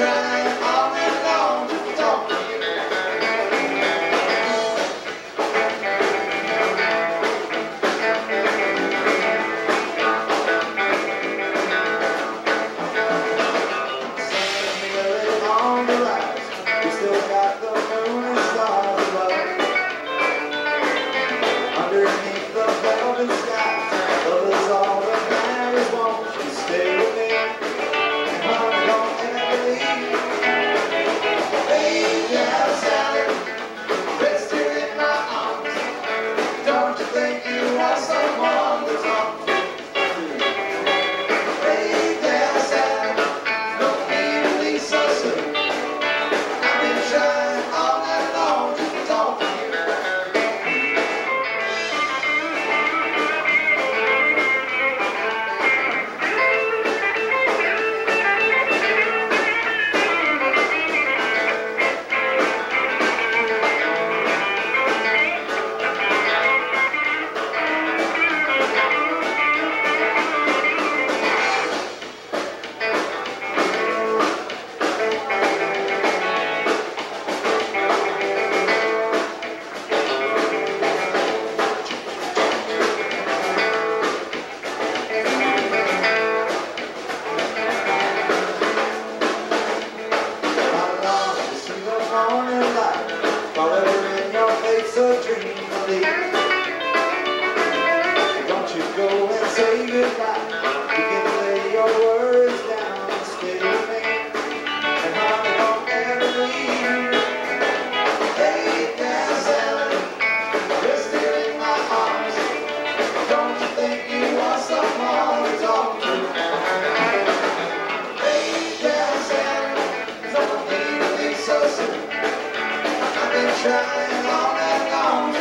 try. Shine on and on.